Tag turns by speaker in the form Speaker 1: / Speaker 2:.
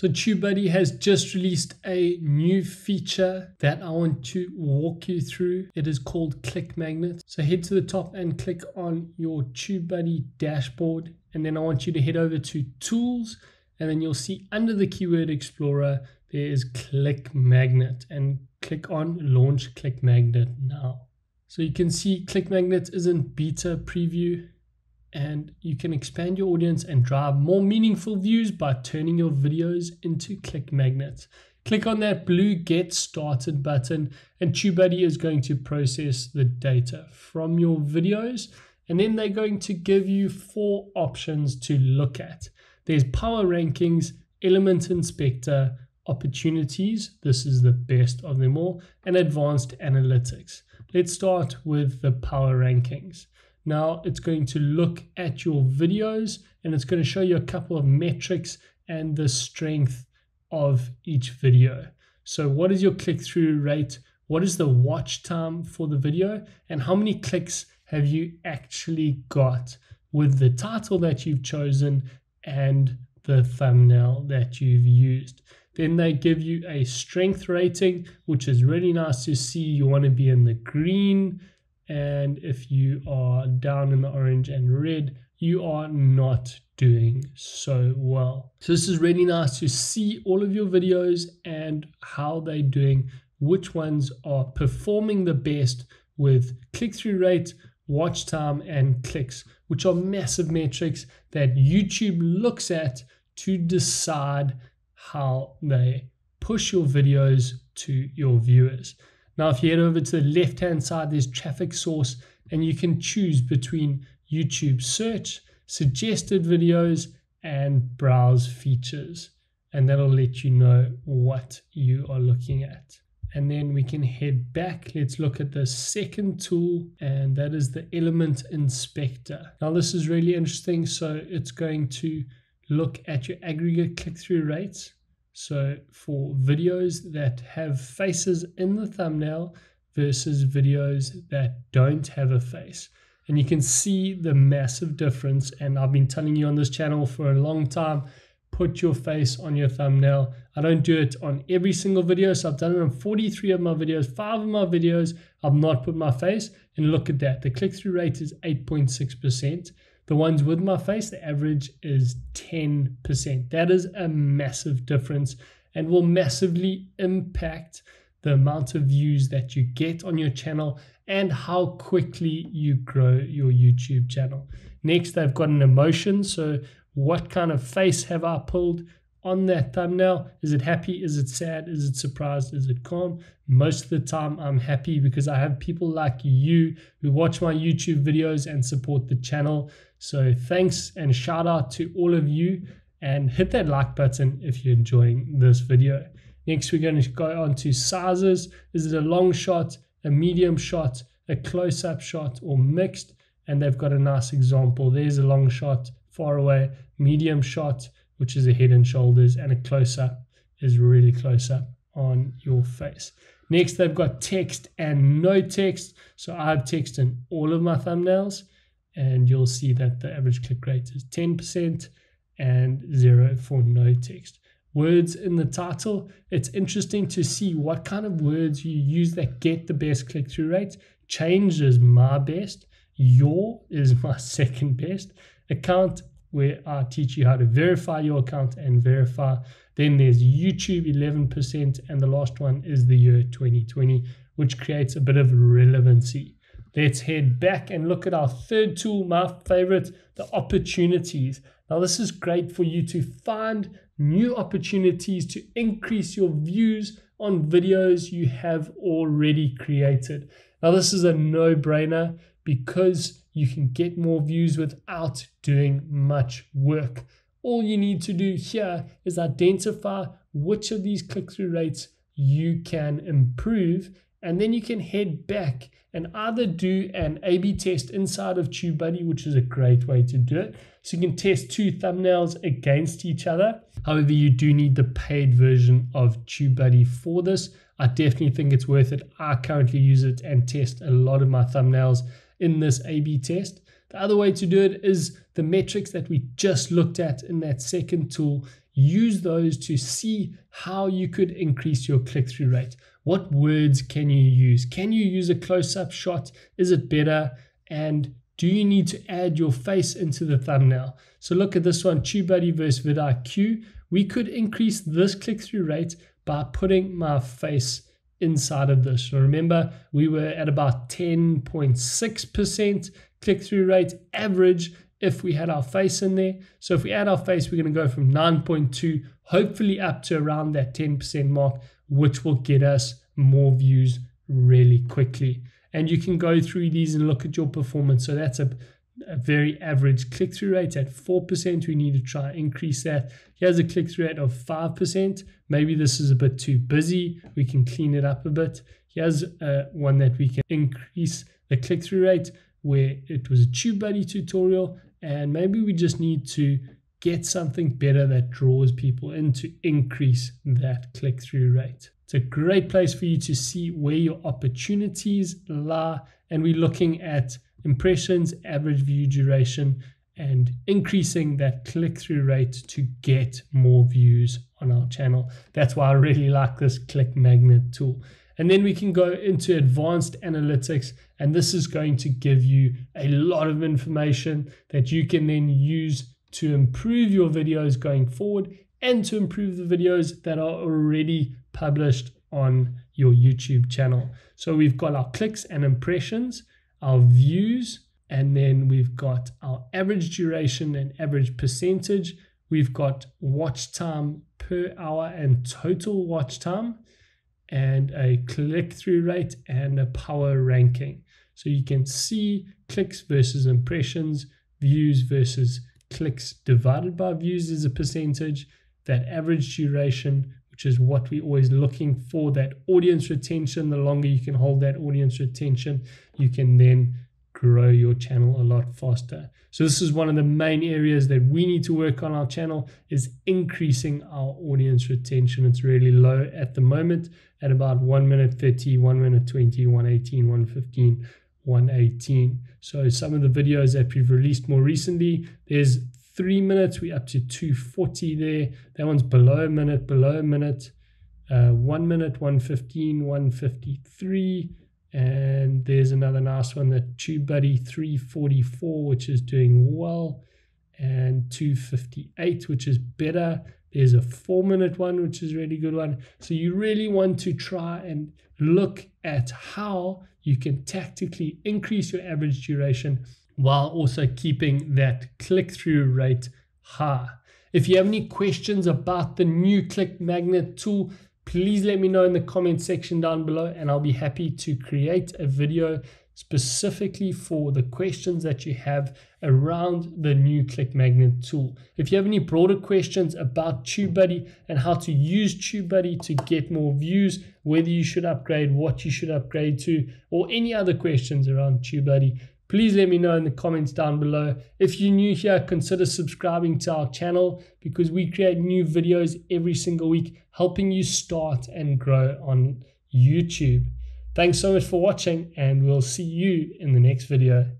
Speaker 1: So TubeBuddy has just released a new feature that I want to walk you through. It is called Click Magnet. So head to the top and click on your TubeBuddy dashboard. And then I want you to head over to Tools. And then you'll see under the Keyword Explorer, there is Click Magnet. And click on Launch Click Magnet now. So you can see Click Magnet is in beta preview and you can expand your audience and drive more meaningful views by turning your videos into click magnets. Click on that blue Get Started button, and TubeBuddy is going to process the data from your videos, and then they're going to give you four options to look at. There's Power Rankings, Element Inspector, Opportunities, this is the best of them all, and Advanced Analytics. Let's start with the Power Rankings. Now it's going to look at your videos and it's going to show you a couple of metrics and the strength of each video. So what is your click-through rate? What is the watch time for the video? And how many clicks have you actually got with the title that you've chosen and the thumbnail that you've used? Then they give you a strength rating, which is really nice to see. You want to be in the green and if you are down in the orange and red, you are not doing so well. So this is really nice to see all of your videos and how they're doing, which ones are performing the best with click-through rate, watch time, and clicks, which are massive metrics that YouTube looks at to decide how they push your videos to your viewers. Now, if you head over to the left hand side, there's traffic source, and you can choose between YouTube search, suggested videos, and browse features. And that'll let you know what you are looking at. And then we can head back. Let's look at the second tool, and that is the element inspector. Now, this is really interesting. So, it's going to look at your aggregate click through rates so for videos that have faces in the thumbnail versus videos that don't have a face. And you can see the massive difference. And I've been telling you on this channel for a long time put your face on your thumbnail. I don't do it on every single video. So I've done it on 43 of my videos, five of my videos, I've not put my face. And look at that. The click through rate is 8.6%. The ones with my face, the average is 10%. That is a massive difference and will massively impact the amount of views that you get on your channel and how quickly you grow your YouTube channel. Next, they've got an emotion. So, what kind of face have I pulled? On that thumbnail. Is it happy? Is it sad? Is it surprised? Is it calm? Most of the time, I'm happy because I have people like you who watch my YouTube videos and support the channel. So, thanks and shout out to all of you and hit that like button if you're enjoying this video. Next, we're going to go on to sizes. Is it a long shot, a medium shot, a close up shot, or mixed? And they've got a nice example. There's a long shot, far away, medium shot which is a head and shoulders, and a close up is really close up on your face. Next, they've got text and no text. So I have text in all of my thumbnails, and you'll see that the average click rate is 10% and zero for no text. Words in the title, it's interesting to see what kind of words you use that get the best click through rates. Change is my best, your is my second best. Account where I teach you how to verify your account and verify. Then there's YouTube 11%, and the last one is the year 2020, which creates a bit of relevancy. Let's head back and look at our third tool, my favorite, the opportunities. Now, this is great for you to find new opportunities to increase your views on videos you have already created. Now, this is a no brainer because you can get more views without doing much work. All you need to do here is identify which of these click through rates you can improve, and then you can head back and either do an A B test inside of TubeBuddy, which is a great way to do it. So you can test two thumbnails against each other. However, you do need the paid version of TubeBuddy for this. I definitely think it's worth it. I currently use it and test a lot of my thumbnails in this A B test. The other way to do it is the metrics that we just looked at in that second tool use those to see how you could increase your click through rate. What words can you use? Can you use a close up shot? Is it better? And do you need to add your face into the thumbnail? So look at this one, TubeBuddy versus vidIQ. We could increase this click-through rate by putting my face inside of this. Remember, we were at about 10.6% click-through rate average if we had our face in there. So if we add our face, we're going to go from 9.2, hopefully up to around that 10% mark, which will get us more views really quickly and you can go through these and look at your performance. So that's a, a very average click through rate at 4%. We need to try increase that. Here's a click through rate of 5%. Maybe this is a bit too busy. We can clean it up a bit. Here's uh, one that we can increase the click through rate where it was a TubeBuddy tutorial. And maybe we just need to get something better that draws people in to increase that click through rate. It's a great place for you to see where your opportunities lie. And we're looking at impressions, average view duration, and increasing that click through rate to get more views on our channel. That's why I really like this click magnet tool. And then we can go into advanced analytics, and this is going to give you a lot of information that you can then use to improve your videos going forward and to improve the videos that are already published on your YouTube channel. So we've got our clicks and impressions, our views, and then we've got our average duration and average percentage. We've got watch time per hour and total watch time, and a click through rate and a power ranking. So you can see clicks versus impressions, views versus clicks divided by views is a percentage, that average duration, which is what we're always looking for, that audience retention. The longer you can hold that audience retention, you can then grow your channel a lot faster. So this is one of the main areas that we need to work on our channel is increasing our audience retention. It's really low at the moment at about 1 minute 30, 1 minute 20, 118, 115, 118. So some of the videos that we've released more recently, there's three minutes. We're up to 240 there. That one's below a minute, below a minute. Uh, one minute, 115, 153. And there's another nice one, the TubeBuddy 344, which is doing well. And 258, which is better. There's a four minute one, which is really good one. So you really want to try and look at how you can tactically increase your average duration while also keeping that click through rate high. If you have any questions about the new click magnet tool, please let me know in the comment section down below and I'll be happy to create a video specifically for the questions that you have around the new click magnet tool. If you have any broader questions about TubeBuddy and how to use TubeBuddy to get more views, whether you should upgrade, what you should upgrade to, or any other questions around TubeBuddy, Please let me know in the comments down below. If you're new here, consider subscribing to our channel because we create new videos every single week, helping you start and grow on YouTube. Thanks so much for watching, and we'll see you in the next video.